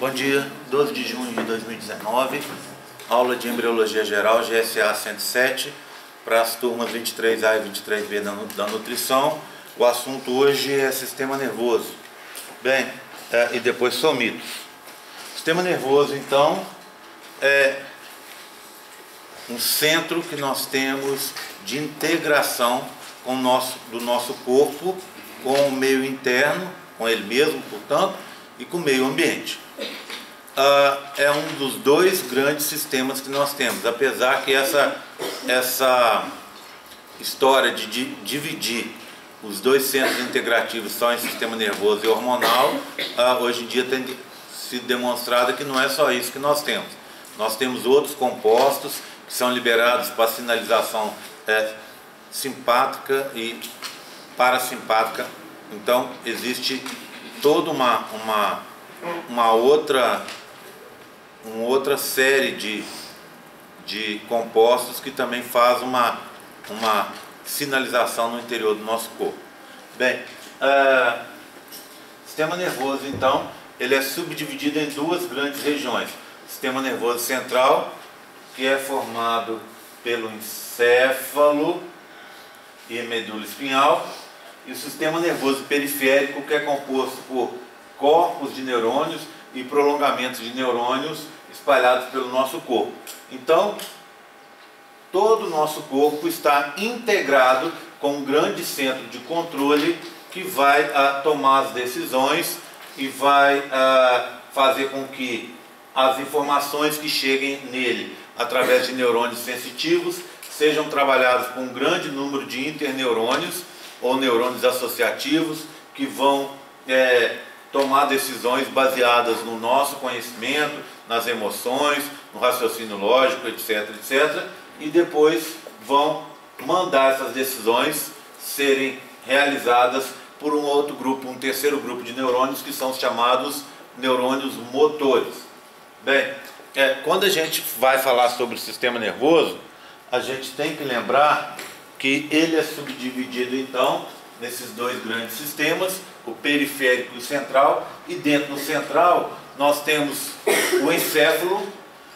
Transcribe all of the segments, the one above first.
Bom dia, 12 de junho de 2019, aula de Embriologia Geral, GSA 107, para as turmas 23A e 23B da, nutrição. O assunto hoje é sistema nervoso. Bem, é, e depois somitos. Sistema nervoso, então, é um centro que nós temos de integração com nosso, do nosso corpo, com o meio interno, com ele mesmo, portanto, e com o meio ambiente. Uh, é um dos dois grandes sistemas que nós temos, apesar que essa, essa história de, dividir os dois centros integrativos só em sistema nervoso e hormonal, uh, hoje em dia tem sido demonstrado que não é só isso que nós temos. Nós temos outros compostos que são liberados para sinalização é, simpática e parasimpática. Então existe toda uma, uma, uma outra uma outra série de, de compostos que também faz uma, uma sinalização no interior do nosso corpo. Bem, uh, sistema nervoso então, ele é subdividido em duas grandes regiões. Sistema nervoso central, que é formado pelo encéfalo e medula espinhal, e o sistema nervoso periférico, que é composto por corpos de neurônios e prolongamentos de neurônios espalhados pelo nosso corpo. Então, todo o nosso corpo está integrado com um grande centro de controle que vai uh, tomar as decisões e vai uh, fazer com que as informações que cheguem nele através de neurônios sensitivos sejam trabalhados com um grande número de interneurônios ou neurônios associativos que vão é, tomar decisões baseadas no nosso conhecimento, nas emoções, no raciocínio lógico, etc, etc, e depois vão mandar essas decisões serem realizadas por um outro grupo, um terceiro grupo de neurônios que são os chamados neurônios motores. Bem, é, quando a gente vai falar sobre o sistema nervoso, a gente tem que lembrar que ele é subdividido então nesses dois grandes sistemas, o periférico e o central, e dentro do central nós temos o encéfalo,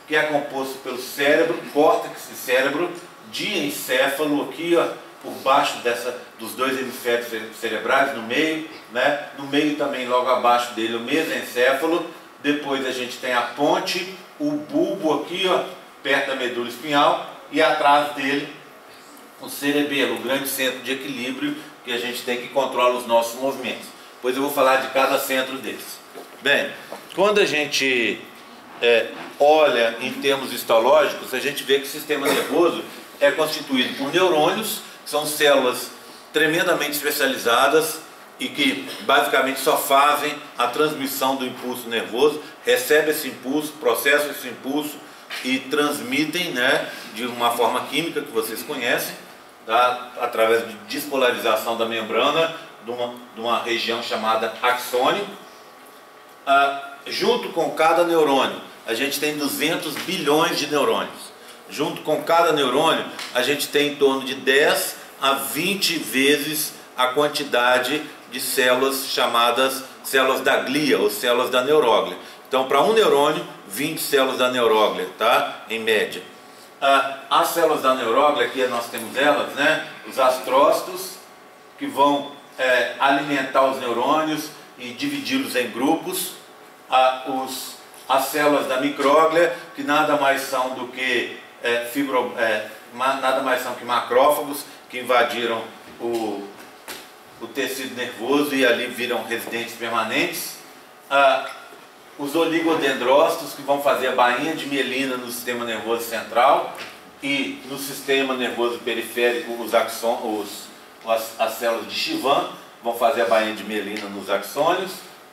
que é composto pelo cérebro, córtex e cérebro, diencéfalo aqui, ó, por baixo dessa, dos dois hemisférios cerebrais, no meio, né? no meio também logo abaixo dele o mesencéfalo, depois a gente tem a ponte, o bulbo aqui, ó, perto da medula espinhal, e atrás dele o cerebelo, o grande centro de equilíbrio que a gente tem que controla os nossos movimentos. Pois eu vou falar de cada centro deles. Bem, quando a gente é, olha em termos histológicos, a gente vê que o sistema nervoso é constituído por neurônios, que são células tremendamente especializadas e que basicamente só fazem a transmissão do impulso nervoso, recebe esse impulso, processam esse impulso e transmitem né, de uma forma química que vocês conhecem, tá, através de despolarização da membrana de uma, de uma região chamada axônio. Ah, junto com cada neurônio, a gente tem 200 bilhões de neurônios. Junto com cada neurônio, a gente tem em torno de 10 a 20 vezes a quantidade de células chamadas células da glia ou células da neuróglia. Então, para um neurônio, 20 células da neuróglia, tá? Em média. Ah, as células da neuróglia, aqui nós temos elas, né? Os astrócitos, que vão é, alimentar os neurônios e dividi-los em grupos. Ah, os, as células da micróglia, que nada mais são do que é, fibro, é, nada mais são que macrófagos que invadiram o, o tecido nervoso e ali viram residentes permanentes. Ah, os oligodendrócitos que vão fazer a bainha de mielina no sistema nervoso central e no sistema nervoso periférico os, axon, os as, as, células de Chivan vão fazer a bainha de mielina nos axônios.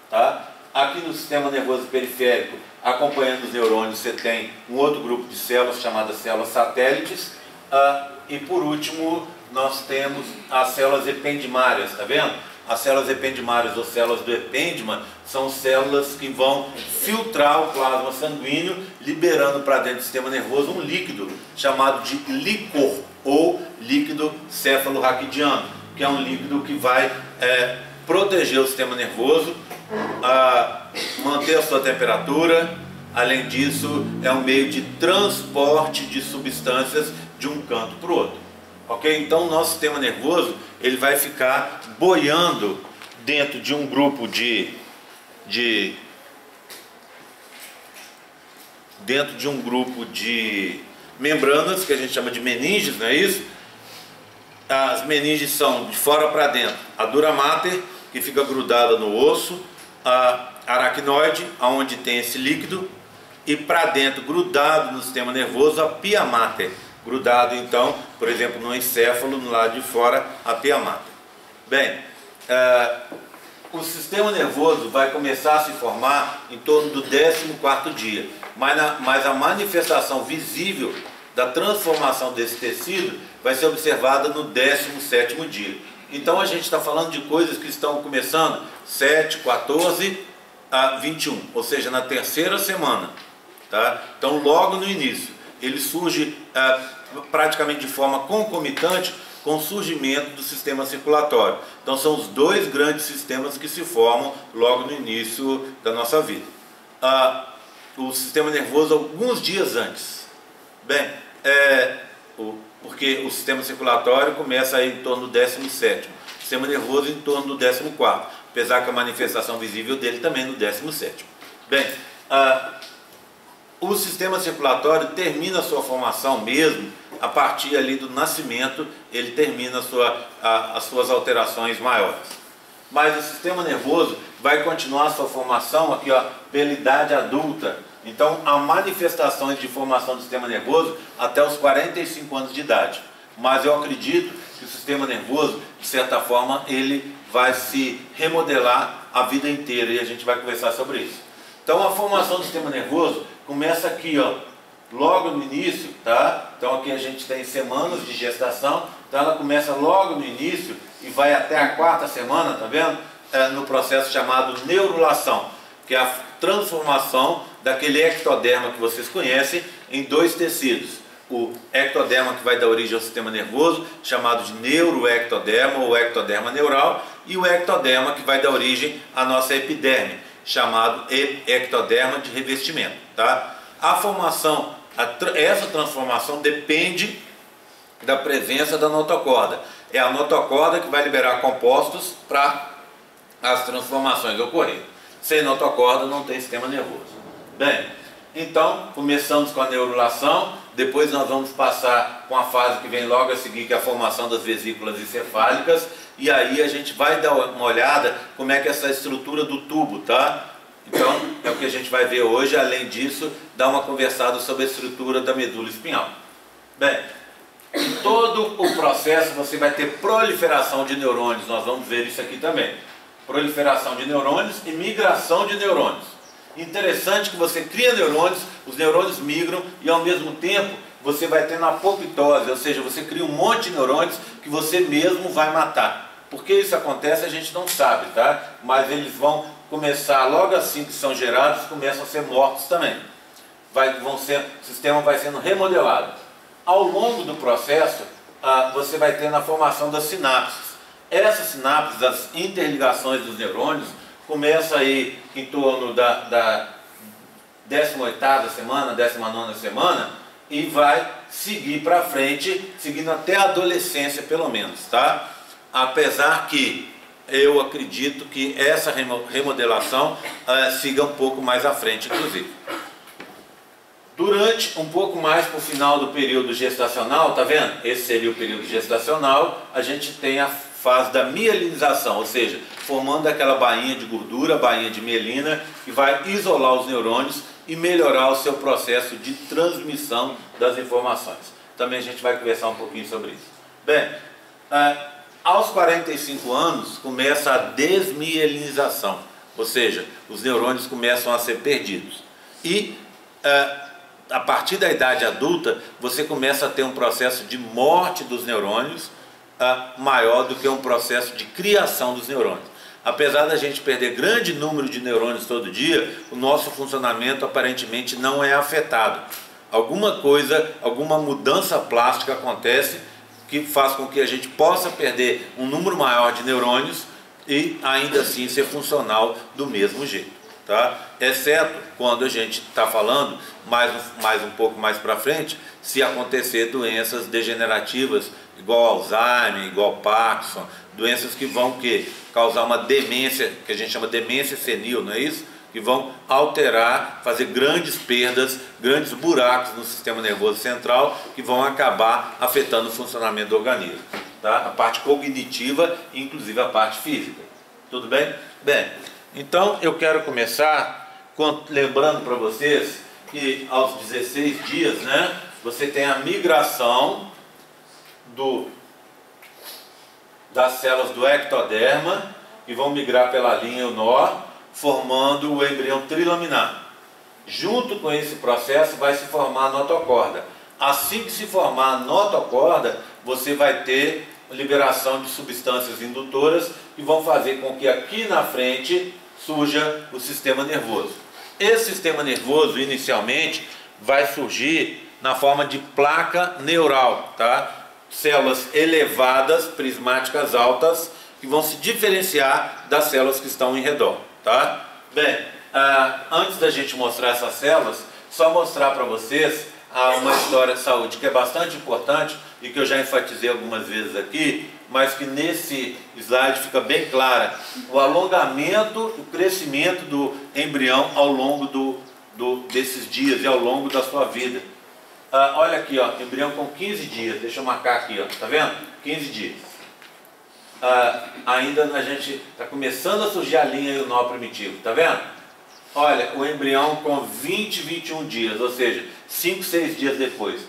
Tá? Aqui no sistema nervoso periférico, acompanhando os neurônios, você tem um outro grupo de células chamadas células satélites. Ah, e por último, nós temos as células ependimárias, tá vendo? As células ependimárias ou células do epêndima são células que vão filtrar o plasma sanguíneo, liberando para dentro do sistema nervoso um líquido chamado de licor ou líquido cefalorraquidiano, que é um líquido que vai é, proteger o sistema nervoso, manter a sua temperatura. Além disso, é um meio de transporte de substâncias de um canto para o outro. Ok? Então, o nosso sistema nervoso ele vai ficar boiando dentro de um grupo de, de dentro de um grupo de membranas que a gente chama de meninges, não é isso? As meninges são de fora para dentro a dura mater, que fica grudada no osso, a aracnoide, aonde tem esse líquido, e para dentro, grudado no sistema nervoso, a pia mater, grudado então, por exemplo, no encéfalo, no lado de fora, a pia mater. Bem, uh, o sistema nervoso vai começar a se formar em torno do 14 dia, mas, na, mas a manifestação visível da transformação desse tecido vai ser observada no 17 dia. Então a gente está falando de coisas que estão começando 7, 14 a 21, ou seja, na terceira semana. Tá? Então logo no início, ele surge ah, praticamente de forma concomitante com o surgimento do sistema circulatório. Então são os dois grandes sistemas que se formam logo no início da nossa vida. Ah, o sistema nervoso alguns dias antes. Bem, é, o, porque o sistema circulatório começa aí em torno do 17, o sistema nervoso em torno do 14, apesar que a manifestação visível dele também no 17. Bem, ah, o sistema circulatório termina a sua formação mesmo a partir ali do nascimento, ele termina sua, a, as suas alterações maiores. Mas o sistema nervoso vai continuar a sua formação aqui, ó, pela idade adulta. Então, há manifestações de formação do sistema nervoso até os 45 anos de idade. Mas eu acredito que o sistema nervoso, de certa forma, ele vai se remodelar a vida inteira e a gente vai conversar sobre isso. Então, a formação do sistema nervoso começa aqui, ó, logo no início, tá? Então aqui a gente tem semanas de gestação, então ela começa logo no início e vai até a quarta semana, tá vendo? É, no processo chamado neurulação, que é a transformação daquele ectoderma que vocês conhecem em dois tecidos. O ectoderma que vai dar origem ao sistema nervoso, chamado de neuroectoderma ou ectoderma neural, e o ectoderma que vai dar origem à nossa epiderme, chamado ectoderma de revestimento. Tá? A formação, a, essa transformação depende da presença da notocorda. É a notocorda que vai liberar compostos para as transformações ocorrerem. Sem notocorda não tem sistema nervoso. Bem, então começamos com a neurulação, depois nós vamos passar com a fase que vem logo a seguir, que é a formação das vesículas encefálicas, e aí a gente vai dar uma olhada como é que é essa estrutura do tubo, tá? Então, é o que a gente vai ver hoje. Além disso, dar uma conversada sobre a estrutura da medula espinhal. Bem, em todo o processo você vai ter proliferação de neurônios. Nós vamos ver isso aqui também. Proliferação de neurônios e migração de neurônios. Interessante que você cria neurônios, os neurônios migram e ao mesmo tempo você vai tendo apoptose, ou seja, você cria um monte de neurônios que você mesmo vai matar. Por que isso acontece a gente não sabe, tá? Mas eles vão começar, logo assim que são gerados, começam a ser mortos também. Vai, vão ser, o sistema vai sendo remodelado. Ao longo do processo, ah, você vai ter a formação das sinapses. Essas sinapses, as interligações dos neurônios, começa aí em torno da, da 18ª semana, 19ª semana, e vai seguir para frente, seguindo até a adolescência pelo menos, tá? Apesar que eu acredito que essa remodelação uh, siga um pouco mais à frente, inclusive. Durante um pouco mais para o final do período gestacional, tá vendo? Esse seria o período gestacional, a gente tem a fase da mielinização, ou seja, formando aquela bainha de gordura, bainha de mielina, que vai isolar os neurônios e melhorar o seu processo de transmissão das informações. Também a gente vai conversar um pouquinho sobre isso. Bem, uh, aos 45 anos começa a desmielinização, ou seja, os neurônios começam a ser perdidos. E uh, a partir da idade adulta, você começa a ter um processo de morte dos neurônios uh, maior do que um processo de criação dos neurônios. Apesar da gente perder grande número de neurônios todo dia, o nosso funcionamento aparentemente não é afetado. Alguma coisa, alguma mudança plástica acontece que faz com que a gente possa perder um número maior de neurônios e ainda assim ser funcional do mesmo jeito. Tá? Exceto quando a gente está falando mais, mais um pouco mais para frente, se acontecer doenças degenerativas, igual Alzheimer, igual Parkinson, doenças que vão que causar uma demência, que a gente chama demência senil, não é isso? Que vão alterar, fazer grandes perdas, grandes buracos no sistema nervoso central, que vão acabar afetando o funcionamento do organismo, tá? A parte cognitiva, inclusive a parte física. Tudo bem? Bem, então eu quero começar lembrando para vocês que aos 16 dias, né, você tem a migração do, das células do ectoderma que vão migrar pela linha o nó, formando o embrião trilaminar. Junto com esse processo vai se formar a notocorda. Assim que se formar a notocorda, você vai ter liberação de substâncias indutoras que vão fazer com que aqui na frente surja o sistema nervoso. Esse sistema nervoso, inicialmente, vai surgir na forma de placa neural, tá? Células elevadas, prismáticas altas, que vão se diferenciar das células que estão em redor, tá? Bem, ah, antes da gente mostrar essas células, só mostrar para vocês ah, uma história de saúde que é bastante importante e que eu já enfatizei algumas vezes aqui, mas que nesse slide fica bem clara, o alongamento, o crescimento do embrião ao longo do, do, desses dias e ao longo da sua vida. Ah, olha aqui, ó, embrião com 15 dias, deixa eu marcar aqui, ó, tá vendo? 15 dias. Ah, ainda a gente está começando a surgir a linha e o nó primitivo, tá vendo? Olha, o embrião com 20, 21 dias, ou seja, 5, 6 dias depois.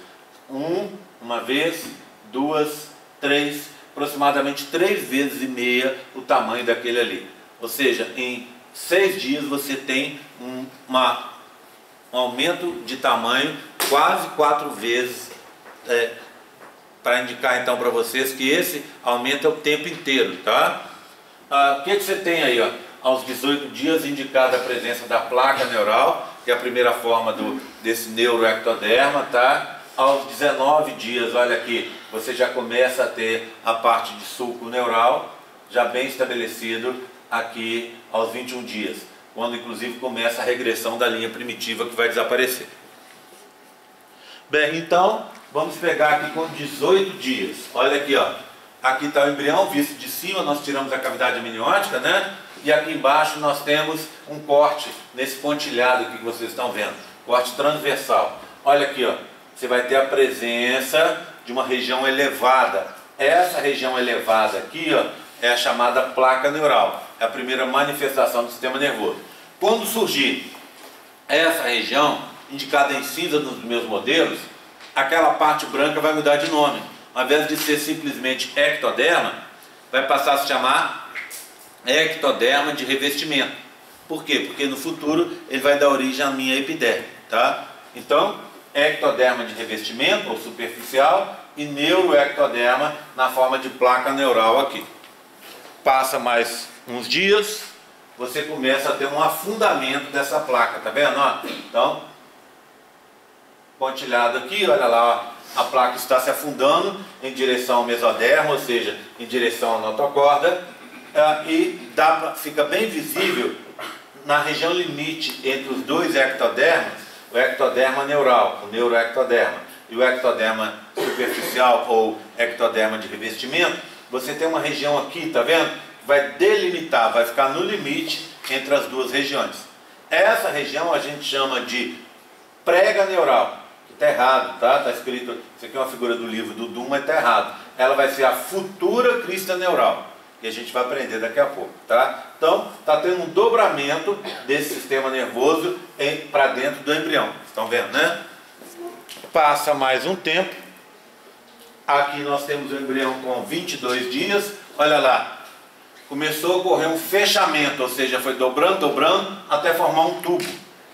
Um, uma vez, duas, três, aproximadamente três vezes e meia o tamanho daquele ali. Ou seja, em seis dias você tem um, uma, um aumento de tamanho quase quatro vezes, é, para indicar então para vocês que esse aumenta o tempo inteiro, tá? Ah, o que, que você tem aí, ó? Aos 18 dias indicada a presença da placa neural, que é a primeira forma do, desse neuroectoderma, tá? aos 19 dias, olha aqui, você já começa a ter a parte de sulco neural já bem estabelecido aqui aos 21 dias, quando inclusive começa a regressão da linha primitiva que vai desaparecer. Bem, então, vamos pegar aqui com 18 dias. Olha aqui, ó. Aqui está o embrião, visto de cima, nós tiramos a cavidade amniótica, né? E aqui embaixo nós temos um corte nesse pontilhado que vocês estão vendo. Corte transversal. Olha aqui, ó você vai ter a presença de uma região elevada. Essa região elevada aqui ó, é a chamada placa neural, é a primeira manifestação do sistema nervoso. Quando surgir essa região, indicada em cinza nos meus modelos, aquela parte branca vai mudar de nome. Ao invés de ser simplesmente ectoderma, vai passar a se chamar ectoderma de revestimento. Por quê? Porque no futuro ele vai dar origem à minha epiderme, tá? Então, ectoderma de revestimento ou superficial e neuroectoderma na forma de placa neural aqui. Passa mais uns dias, você começa a ter um afundamento dessa placa, tá vendo? Ó, então, pontilhado aqui, olha lá, ó, a placa está se afundando em direção ao mesoderma, ou seja, em direção à notocorda, é, e dá fica bem visível na região limite entre os dois ectodermas o ectoderma neural, o neuroectoderma, e o ectoderma superficial ou ectoderma de revestimento, você tem uma região aqui, tá vendo? Vai delimitar, vai ficar no limite entre as duas regiões. Essa região a gente chama de prega neural, que está errado, tá? Está escrito, isso aqui é uma figura do livro do Duma, está errado. Ela vai ser a futura crista neural que a gente vai aprender daqui a pouco, tá? Então, está tendo um dobramento desse sistema nervoso para dentro do embrião. Estão vendo, né? Passa mais um tempo. Aqui nós temos o embrião com 22 dias. Olha lá. Começou a ocorrer um fechamento, ou seja, foi dobrando, dobrando, até formar um tubo.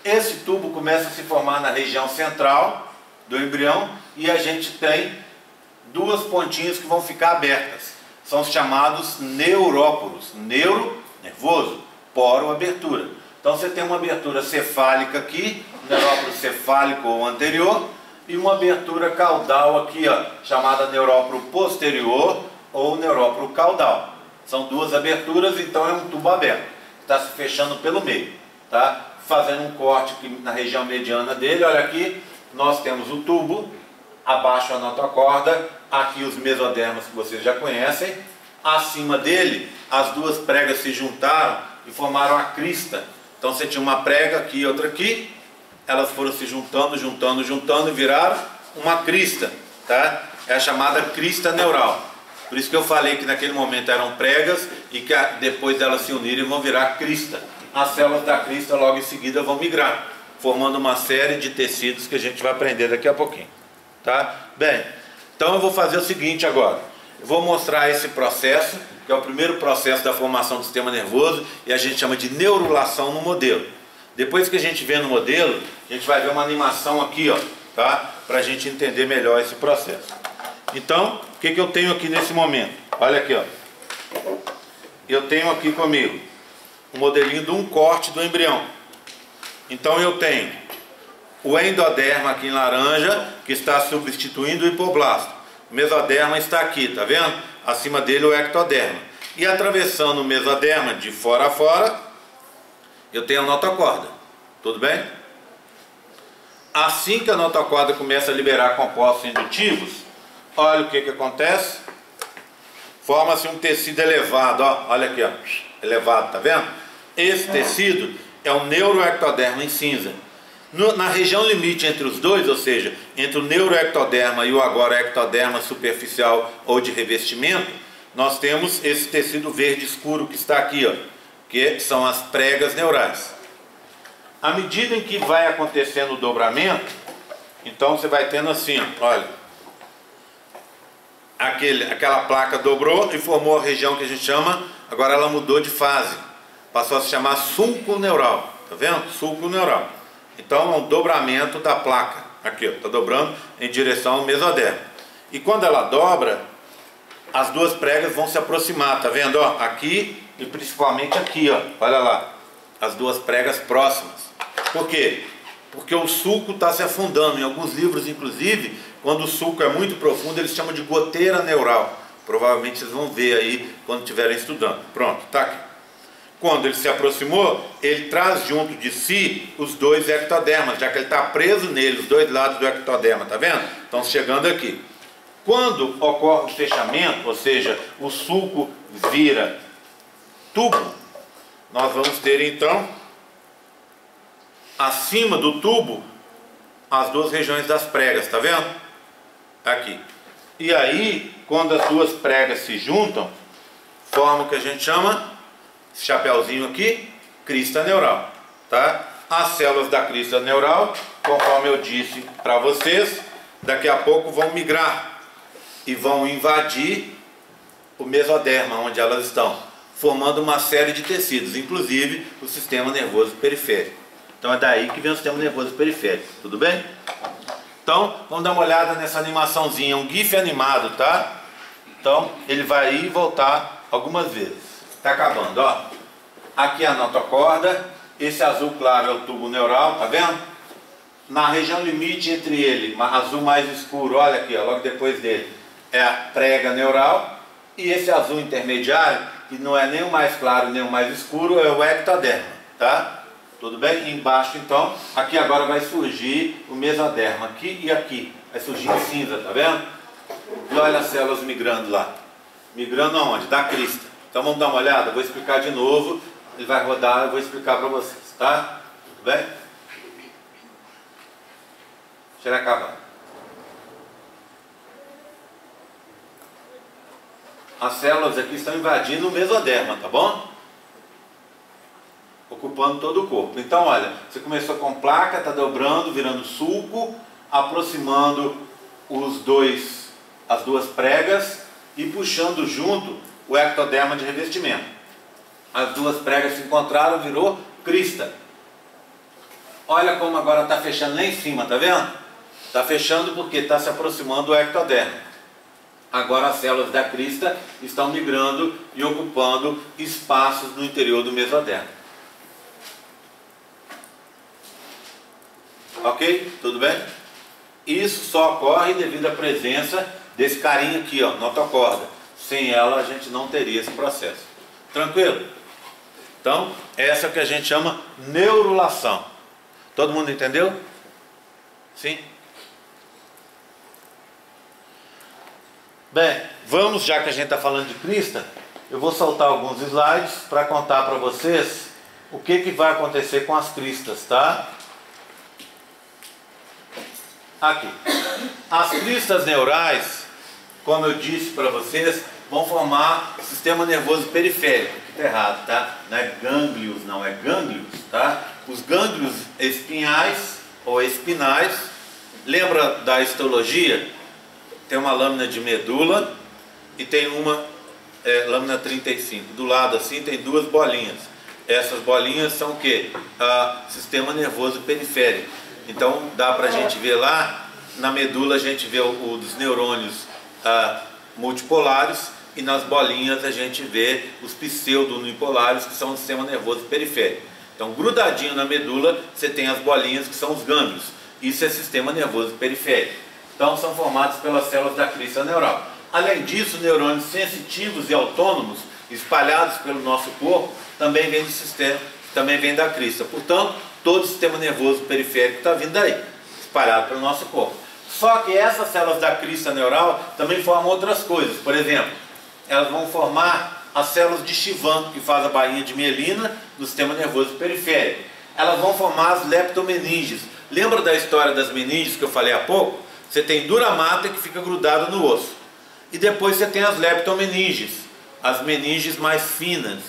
Esse tubo começa a se formar na região central do embrião e a gente tem duas pontinhas que vão ficar abertas são os chamados neuróporos. Neuro, nervoso, poro, abertura. Então você tem uma abertura cefálica aqui, neuróporo cefálico ou anterior, e uma abertura caudal aqui, ó, chamada neuróporo posterior ou neuróporo caudal. São duas aberturas, então é um tubo aberto, está se fechando pelo meio. tá? Fazendo um corte aqui na região mediana dele, olha aqui, nós temos o tubo, abaixo a notocorda, aqui os mesodermos que vocês já conhecem, acima dele as duas pregas se juntaram e formaram a crista. Então você tinha uma prega aqui e outra aqui, elas foram se juntando, juntando, juntando e viraram uma crista, tá? É a chamada crista neural. Por isso que eu falei que naquele momento eram pregas e que depois delas se unirem vão virar crista. As células da crista logo em seguida vão migrar, formando uma série de tecidos que a gente vai aprender daqui a pouquinho. Tá? Bem, então eu vou fazer o seguinte agora. Eu vou mostrar esse processo, que é o primeiro processo da formação do sistema nervoso, e a gente chama de neurulação no modelo. Depois que a gente vê no modelo, a gente vai ver uma animação aqui, ó, tá? Para a gente entender melhor esse processo. Então, o que, que eu tenho aqui nesse momento? Olha aqui, ó. Eu tenho aqui comigo um modelinho de um corte do embrião. Então eu tenho o endoderma aqui em laranja, que está substituindo o hipoblasto. O mesoderma está aqui, tá vendo? Acima dele o ectoderma. E atravessando o mesoderma de fora a fora, eu tenho a notocorda. Tudo bem? Assim que a notocorda começa a liberar compostos indutivos, olha o que, que acontece. Forma-se um tecido elevado, ó, olha aqui, ó, elevado, tá vendo? Esse tecido é o neuroectoderma em cinza. No, na região limite entre os dois, ou seja, entre o neuroectoderma e o agora ectoderma superficial ou de revestimento, nós temos esse tecido verde escuro que está aqui, ó, que são as pregas neurais. À medida em que vai acontecendo o dobramento, então você vai tendo assim, ó, olha, aquele, aquela placa dobrou e formou a região que a gente chama, agora ela mudou de fase, passou a se chamar sulco neural, tá vendo? Sulco neural. Então é um dobramento da placa. Aqui, está dobrando em direção ao mesodermo. E quando ela dobra, as duas pregas vão se aproximar, tá vendo? Ó, aqui e principalmente aqui, ó. Olha lá, as duas pregas próximas. Por quê? Porque o sulco está se afundando. Em alguns livros, inclusive, quando o sulco é muito profundo, eles chamam de goteira neural. Provavelmente vocês vão ver aí quando estiverem estudando. Pronto, tá aqui. Quando ele se aproximou, ele traz junto de si os dois ectodermas, já que ele está preso nele, os dois lados do ectoderma, tá vendo? Estão chegando aqui. Quando ocorre o fechamento, ou seja, o sulco vira tubo, nós vamos ter então, acima do tubo, as duas regiões das pregas, tá vendo? Aqui. E aí, quando as duas pregas se juntam, forma o que a gente chama chapéuzinho aqui, crista neural, tá? As células da crista neural, conforme eu disse para vocês, daqui a pouco vão migrar e vão invadir o mesoderma, onde elas estão, formando uma série de tecidos, inclusive o sistema nervoso periférico. Então é daí que vem o sistema nervoso periférico, tudo bem? Então, vamos dar uma olhada nessa animaçãozinha, um GIF animado, tá? Então, ele vai ir e voltar algumas vezes. Está acabando, ó. Aqui a notocorda, esse azul claro é o tubo neural, tá vendo? Na região limite entre ele, azul mais escuro, olha aqui, ó, logo depois dele, é a prega neural. E esse azul intermediário, que não é nem o mais claro nem o mais escuro, é o ectoderma, tá? Tudo bem? Embaixo então, aqui agora vai surgir o mesoderma, aqui e aqui. Vai surgir cinza, tá vendo? E olha as células migrando lá. Migrando aonde? Da crista. Então vamos dar uma olhada? Vou explicar de novo. Ele vai rodar, eu vou explicar para vocês, tá? Tudo bem? Deixa ele acabar. As células aqui estão invadindo o mesoderma, tá bom? Ocupando todo o corpo. Então, olha, você começou com placa, está dobrando, virando sulco, aproximando os dois, as duas pregas e puxando junto o ectoderma de revestimento. As duas pregas se encontraram, virou crista. Olha como agora está fechando lá em cima, tá vendo? Está fechando porque está se aproximando do ectoderma. Agora as células da crista estão migrando e ocupando espaços no interior do mesoderma. Ok? Tudo bem? Isso só ocorre devido à presença desse carinha aqui, ó, notocorda. Sem ela a gente não teria esse processo. Tranquilo? Então, essa é o que a gente chama neurulação. Todo mundo entendeu? Sim? Bem, vamos, já que a gente está falando de crista, eu vou soltar alguns slides para contar para vocês o que, que vai acontecer com as cristas, tá? Aqui. As cristas neurais, como eu disse para vocês, vão formar sistema nervoso periférico. Está errado, tá? Não é gânglios, não, é gânglios, tá? Os gânglios espinhais ou espinais, lembra da histologia? Tem uma lâmina de medula e tem uma é, lâmina 35. Do lado assim tem duas bolinhas. Essas bolinhas são o que? Ah, sistema nervoso periférico. Então dá para a gente ver lá, na medula a gente vê o, o dos neurônios multipolares e nas bolinhas a gente vê os pseudo-unipolares que são o sistema nervoso periférico. Então grudadinho na medula você tem as bolinhas que são os gânglios. Isso é sistema nervoso periférico. Então são formados pelas células da crista neural. Além disso, neurônios sensitivos e autônomos espalhados pelo nosso corpo também vêm do sistema, também vem da crista. Portanto, todo o sistema nervoso periférico está vindo daí, espalhado pelo nosso corpo. Só que essas células da crista neural também formam outras coisas. Por exemplo, elas vão formar as células de Chivan, que faz a bainha de mielina do sistema nervoso periférico. Elas vão formar as leptomeninges. Lembra da história das meninges que eu falei há pouco? Você tem dura mata que fica grudada no osso. E depois você tem as leptomeninges, as meninges mais finas.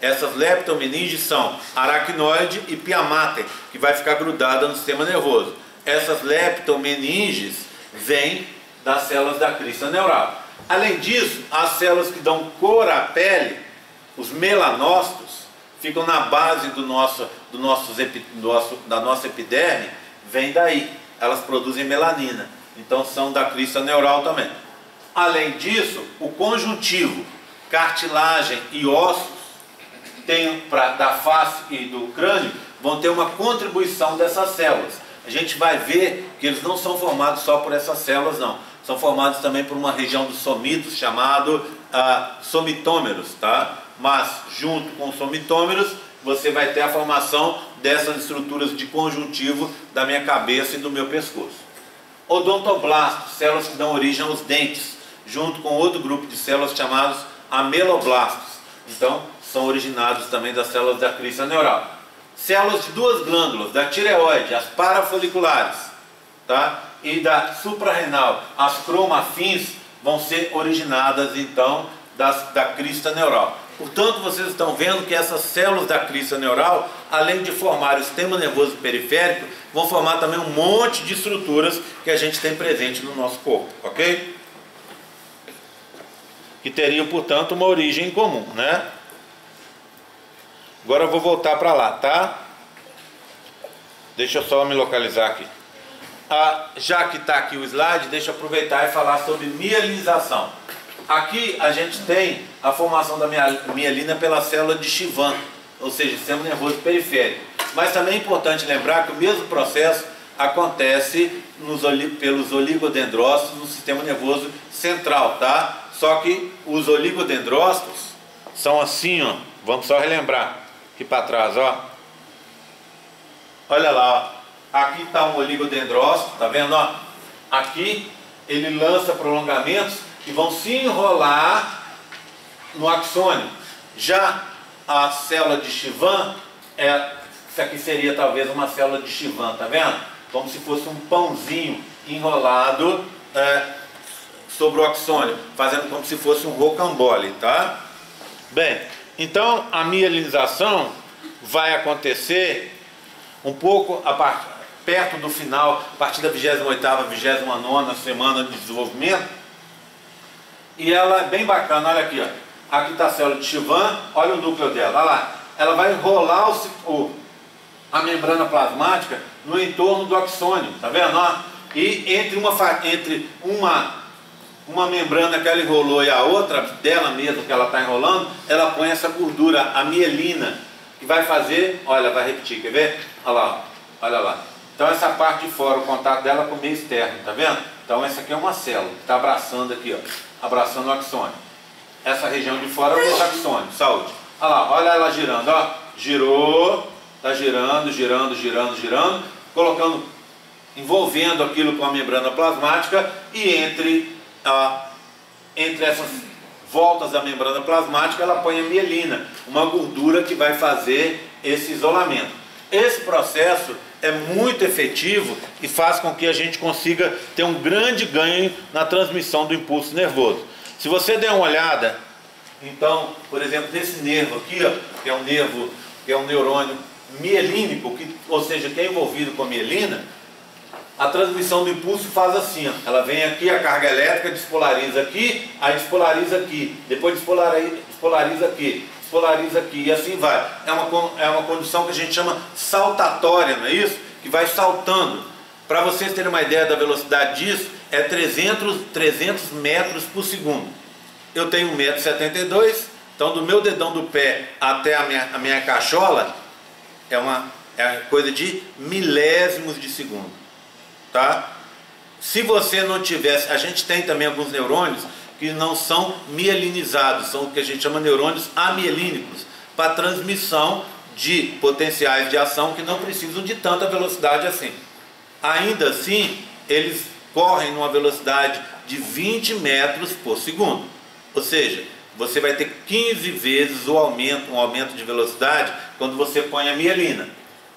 Essas leptomeninges são aracnoide e pia mater, que vai ficar grudada no sistema nervoso. Essas leptomeninges vêm das células da crista neural. Além disso, as células que dão cor à pele, os melanócitos, ficam na base do nosso, do do nosso, da nossa epiderme, vêm daí. Elas produzem melanina. Então são da crista neural também. Além disso, o conjuntivo, cartilagem e ossos tem pra, da face e do crânio vão ter uma contribuição dessas células. A gente vai ver que eles não são formados só por essas células, não. São formados também por uma região dos somitos chamado ah, somitômeros, tá? Mas junto com os somitômeros você vai ter a formação dessas estruturas de conjuntivo da minha cabeça e do meu pescoço. Odontoblastos, células que dão origem aos dentes junto com outro grupo de células chamados ameloblastos. Então, são originados também das células da crista neural. Células de duas glândulas, da tireoide, as parafoliculares, tá? e da suprarrenal, as cromafins, vão ser originadas então das, da crista neural. Portanto, vocês estão vendo que essas células da crista neural, além de formar o sistema nervoso periférico, vão formar também um monte de estruturas que a gente tem presente no nosso corpo, ok? que teriam, portanto, uma origem comum, né? Agora eu vou voltar para lá, tá? Deixa eu só me localizar aqui. Ah, já que está aqui o slide, deixa eu aproveitar e falar sobre mielinização. Aqui a gente tem a formação da mielina pela célula de Chivan, ou seja, sistema nervoso periférico. Mas também é importante lembrar que o mesmo processo acontece nos, pelos oligodendrócitos no sistema nervoso central, tá? Só que os oligodendrócitos são assim, ó. Vamos só relembrar aqui para trás, ó. Olha lá, ó. Aqui está um oligodendrócito, tá vendo, ó? Aqui ele lança prolongamentos que vão se enrolar no axônio. Já a célula de Chivan, é, isso aqui seria talvez uma célula de Chivan, tá vendo? Como se fosse um pãozinho enrolado é, sobre o axônio, fazendo como se fosse um rocambole, tá? Bem, então a mielinização vai acontecer um pouco part... perto do final, a partir da 28ª, 29ª semana de desenvolvimento. E ela é bem bacana, olha aqui, ó. Aqui está a célula de Chivan, olha o núcleo dela, olha lá. Ela vai enrolar o, o, a membrana plasmática no entorno do axônio, tá vendo? Ó? E entre uma, entre uma uma membrana que ela enrolou e a outra dela mesma que ela está enrolando, ela põe essa gordura, a mielina, que vai fazer, olha, vai repetir, quer ver? Olha lá, olha lá. Então essa parte de fora, o contato dela com o meio externo, tá vendo? Então essa aqui é uma célula, que está abraçando aqui, ó, abraçando o axônio. Essa região de fora é o axônio, saúde. Olha lá, olha ela girando, ó. girou, está girando, girando, girando, girando, colocando, envolvendo aquilo com a membrana plasmática e entre, a, entre essas voltas da membrana plasmática ela põe a mielina, uma gordura que vai fazer esse isolamento. Esse processo é muito efetivo e faz com que a gente consiga ter um grande ganho na transmissão do impulso nervoso. Se você der uma olhada, então, por exemplo, nesse nervo aqui, ó, que é um nervo, que é um neurônio mielínico, que, ou seja, que é envolvido com a mielina, a transmissão do impulso faz assim, ó, ela vem aqui, a carga elétrica despolariza aqui, aí despolariza aqui, depois despolariza, aqui, despolariza aqui, e assim vai. É uma, é uma condição que a gente chama saltatória, não é isso? Que vai saltando. Para vocês terem uma ideia da velocidade disso, é 300, 300 metros por segundo. Eu tenho 1,72m, então do meu dedão do pé até a minha, a minha cachola é uma é coisa de milésimos de segundo. Tá? Se você não tivesse, a gente tem também alguns neurônios que não são mielinizados, são o que a gente chama neurônios amielínicos, para transmissão de potenciais de ação que não precisam de tanta velocidade assim. Ainda assim, eles correm numa velocidade de 20 metros por segundo. Ou seja, você vai ter 15 vezes o aumento, um aumento de velocidade quando você põe a mielina.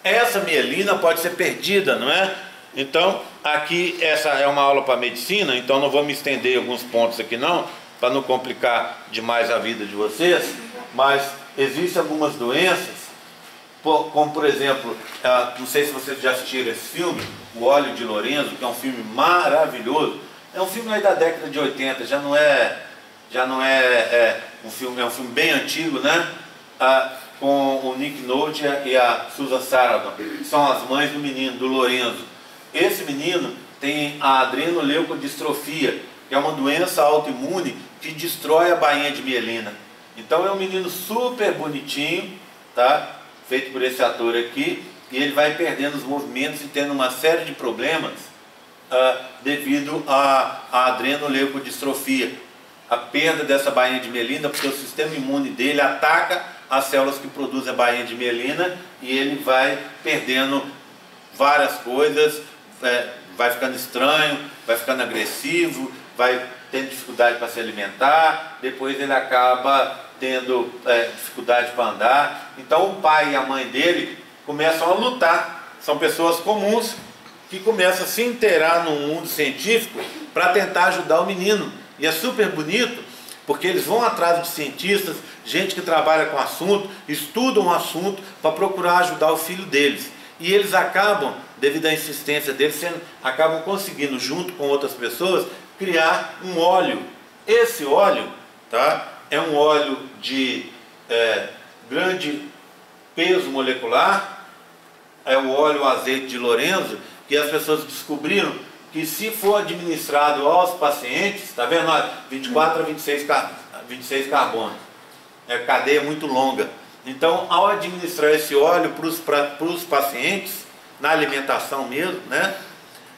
Essa mielina pode ser perdida, não é? Então, aqui essa é uma aula para medicina, então não vou me estender alguns pontos aqui não, para não complicar demais a vida de vocês, mas existem algumas doenças, como por exemplo, não sei se vocês já assistiram esse filme, O Óleo de Lorenzo, que é um filme maravilhoso, é um filme aí da década de 80, já não é, já não é, é um filme, é um filme bem antigo, né? Com o Nick Nolte e a Susan Sarandon, são as mães do menino, do Lorenzo. Esse menino tem a adrenoleucodistrofia, que é uma doença autoimune que destrói a bainha de mielina. Então é um menino super bonitinho, tá? Feito por esse ator aqui, e ele vai perdendo os movimentos e tendo uma série de problemas uh, devido à, à adrenoleucodistrofia. A perda dessa bainha de mielina, porque o sistema imune dele ataca as células que produzem a bainha de mielina e ele vai perdendo várias coisas, é, vai ficando estranho, vai ficando agressivo, vai tendo dificuldade para se alimentar, depois ele acaba tendo é, dificuldade para andar. Então o pai e a mãe dele começam a lutar. São pessoas comuns que começam a se inteirar no mundo científico para tentar ajudar o menino. E é super bonito porque eles vão atrás de cientistas, gente que trabalha com assunto, estudam o assunto para procurar ajudar o filho deles. E eles acabam, devido à insistência deles, acabam conseguindo, junto com outras pessoas, criar um óleo. Esse óleo tá, é um óleo de é, grande peso molecular, é o óleo azeite de Lorenzo, que as pessoas descobriram que se for administrado aos pacientes, está vendo? 24 a 26, 26 carbonos. É cadeia muito longa. Então, ao administrar esse óleo para os pacientes, na alimentação mesmo, né,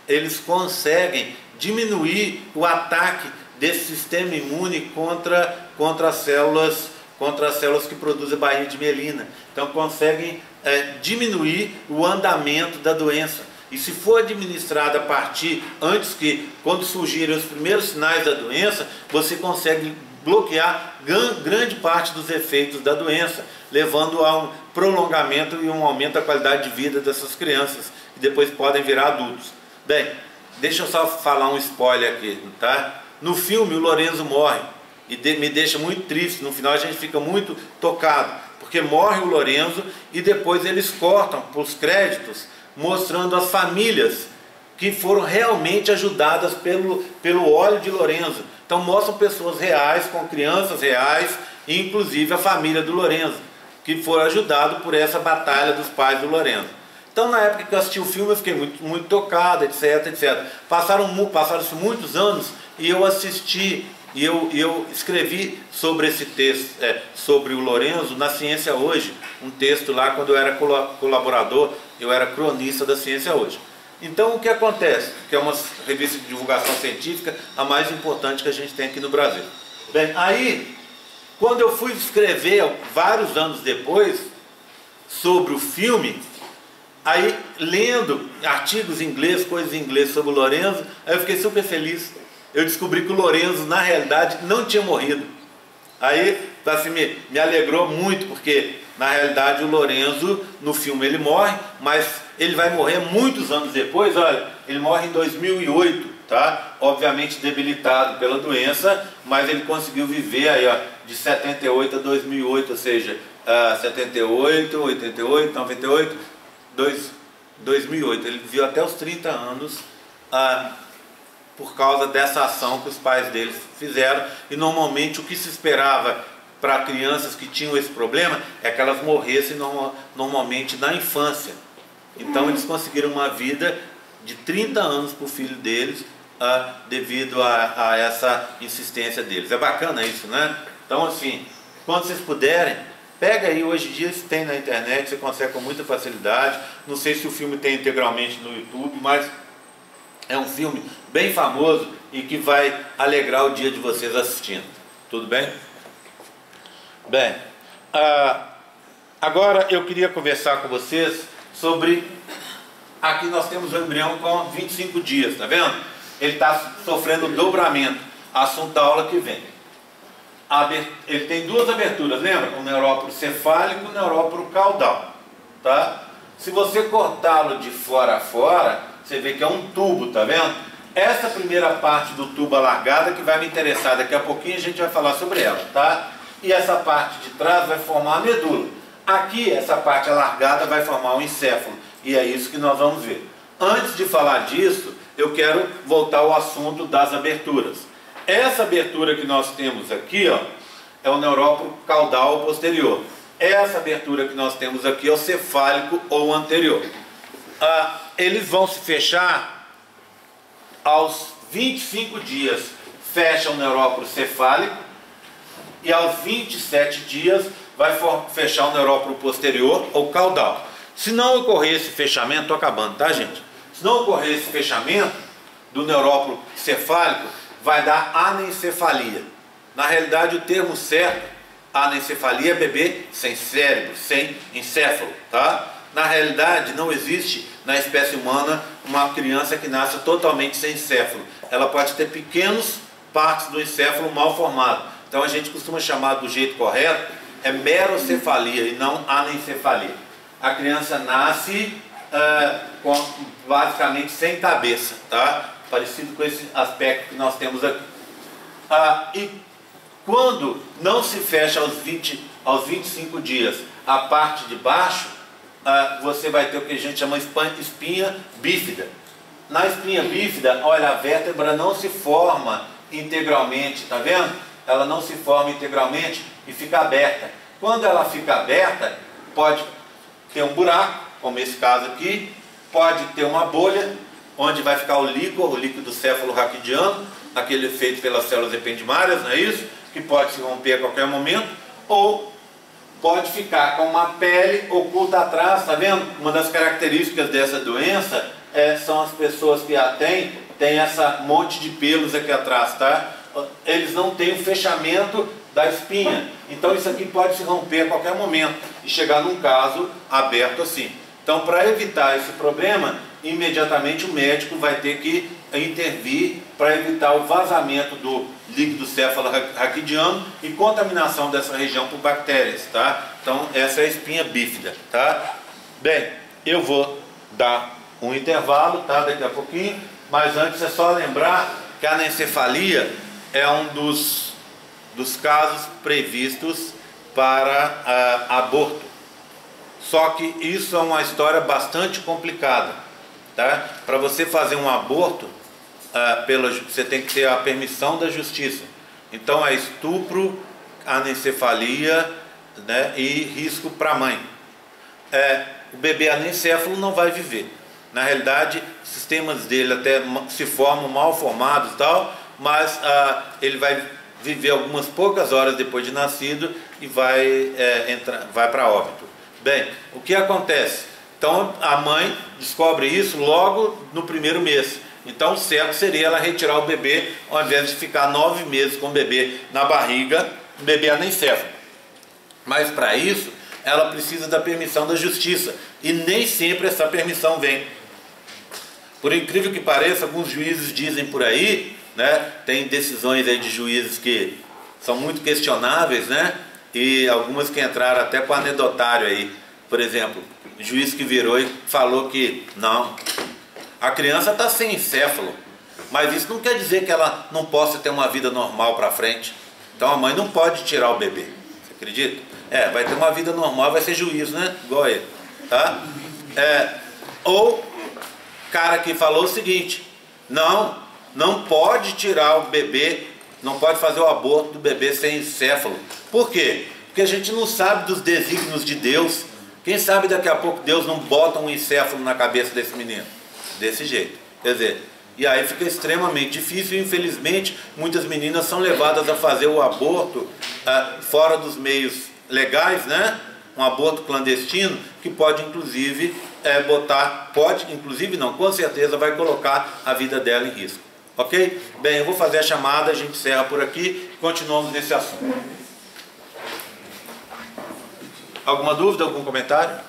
eles conseguem diminuir o ataque desse sistema imune contra, contra as células contra as células que produzem baía de mielina. Então conseguem é, diminuir o andamento da doença. E se for administrada a partir, antes que, quando surgirem os primeiros sinais da doença, você consegue bloquear grande parte dos efeitos da doença, levando a um prolongamento e um aumento da qualidade de vida dessas crianças, que depois podem virar adultos. Bem, deixa eu só falar um spoiler aqui, tá? No filme o Lorenzo morre e me deixa muito triste, no final a gente fica muito tocado, porque morre o Lorenzo e depois eles cortam para os créditos, mostrando as famílias que foram realmente ajudadas pelo, pelo óleo de Lorenzo. Então mostram pessoas reais, com crianças reais, inclusive a família do Lorenzo, que foram ajudados por essa batalha dos pais do Lorenzo. Então na época que eu assisti o filme eu fiquei muito, muito tocado, etc, etc. Passaram, passaram-se muitos anos e eu assisti e eu, eu escrevi sobre esse texto, é, sobre o Lorenzo, na Ciência Hoje, um texto lá quando eu era colaborador, eu era cronista da Ciência Hoje. Então o que acontece? Que é uma revista de divulgação científica a mais importante que a gente tem aqui no Brasil. Bem, aí, quando eu fui escrever, vários anos depois, sobre o filme, aí lendo artigos em inglês, coisas em inglês sobre o Lorenzo, aí eu fiquei super feliz. Eu descobri que o Lorenzo, na realidade, não tinha morrido. Aí assim, me, me alegrou muito, porque na realidade o Lorenzo, no filme ele morre, mas ele vai morrer muitos anos depois, olha, ele morre em 2008, tá? Obviamente debilitado pela doença, mas ele conseguiu viver aí, ó, de 78 a 2008, ou seja, uh, 78, 88, 98, 2, 2008. Ele viveu até os 30 anos uh, por causa dessa ação que os pais dele fizeram. E normalmente o que se esperava para crianças que tinham esse problema é que elas morressem no, normalmente na infância. Então eles conseguiram uma vida de 30 anos para o filho deles uh, devido a, a essa insistência deles. É bacana isso, né? Então, assim, quando vocês puderem, pega aí, hoje em dia se tem na internet, você consegue com muita facilidade. Não sei se o filme tem integralmente no YouTube, mas é um filme bem famoso e que vai alegrar o dia de vocês assistindo. Tudo bem? Bem, uh, agora eu queria conversar com vocês sobre. Aqui nós temos o embrião com 25 dias, tá vendo? Ele está sofrendo dobramento. Assunto da aula que vem ele tem duas aberturas, lembra? O neuróporo cefálico e o neuróporo caudal. Tá? Se você cortá-lo de fora a fora, você vê que é um tubo, tá vendo? Essa primeira parte do tubo alargada que vai me interessar, daqui a pouquinho a gente vai falar sobre ela, tá? E essa parte de trás vai formar a medula. Aqui, essa parte alargada vai formar o encéfalo, e é isso que nós vamos ver. Antes de falar disso, eu quero voltar ao assunto das aberturas. Essa abertura que nós temos aqui, ó, é o neuróporo caudal posterior. Essa abertura que nós temos aqui é o cefálico ou anterior. Ah, eles vão se fechar aos 25 dias. Fecha o neuróporo cefálico e aos 27 dias vai fechar o neuróporo posterior ou caudal. Se não ocorrer esse fechamento, estou acabando, tá gente? Se não ocorrer esse fechamento do neuróporo cefálico, vai dar anencefalia. Na realidade, o termo certo, anencefalia, é bebê sem cérebro, sem encéfalo, tá? Na realidade, não existe na espécie humana uma criança que nasce totalmente sem encéfalo. Ela pode ter pequenos partes do encéfalo mal formado. Então a gente costuma chamar do jeito correto é merocefalia e não anencefalia. A criança nasce uh, com, basicamente sem cabeça, tá? parecido com esse aspecto que nós temos aqui. Ah, e quando não se fecha aos, 20, aos 25 dias a parte de baixo, ah, você vai ter o que a gente chama espinha bífida. Na espinha bífida, olha, a vértebra não se forma integralmente, tá vendo? Ela não se forma integralmente e fica aberta. Quando ela fica aberta, pode ter um buraco, como esse caso aqui, pode ter uma bolha onde vai ficar o líquor, o líquido céfalo-raquidiano, aquele feito pelas células ependimárias, não é isso? Que pode se romper a qualquer momento, ou pode ficar com uma pele oculta atrás, tá vendo? Uma das características dessa doença é, são as pessoas que a têm, tem essa monte de pelos aqui atrás, tá? Eles não têm o fechamento da espinha. Então isso aqui pode se romper a qualquer momento e chegar num caso aberto assim. Então, para evitar esse problema, imediatamente o médico vai ter que intervir para evitar o vazamento do líquido céfalo-raquidiano e contaminação dessa região por bactérias, tá? Então, essa é a espinha bífida, tá? Bem, eu vou dar um intervalo, tá? Daqui a pouquinho, mas antes é só lembrar que a anencefalia é um dos, dos casos previstos para uh, aborto. Só que isso é uma história bastante complicada. Tá? Para você fazer um aborto, uh, pela, você tem que ter a permissão da justiça. Então é estupro, anencefalia né, e risco para a mãe. É, o bebê anencéfalo não vai viver. Na realidade, sistemas dele até se formam mal formados e tal, mas uh, ele vai viver algumas poucas horas depois de nascido e vai, é, vai para óbito. Bem, o que acontece? Então a mãe descobre isso logo no primeiro mês. Então o certo seria ela retirar o bebê ao invés de ficar nove meses com o bebê na barriga, o bebê anencéfalo. Mas para isso ela precisa da permissão da justiça. E nem sempre essa permissão vem. Por incrível que pareça, alguns juízes dizem por aí, né, tem decisões aí de juízes que são muito questionáveis, né? E algumas que entraram até com anedotário aí. Por exemplo, o juiz que virou e falou que não, a criança está sem encéfalo, mas isso não quer dizer que ela não possa ter uma vida normal para frente. Então a mãe não pode tirar o bebê. Você acredita? É, vai ter uma vida normal, vai ser juízo, né? Igual ele. Tá? É, ou cara que falou o seguinte: não, não pode tirar o bebê, não pode fazer o aborto do bebê sem encéfalo. Por quê? Porque a gente não sabe dos desígnios de Deus. Quem sabe daqui a pouco Deus não bota um encéfalo na cabeça desse menino? Desse jeito. Quer dizer, e aí fica extremamente difícil infelizmente muitas meninas são levadas a fazer o aborto ah, fora dos meios legais, né? Um aborto clandestino que pode inclusive é, botar, pode inclusive não, com certeza vai colocar a vida dela em risco. Ok? Bem, eu vou fazer a chamada, a gente encerra por aqui e continuamos nesse assunto. Alguma dúvida, algum comentário?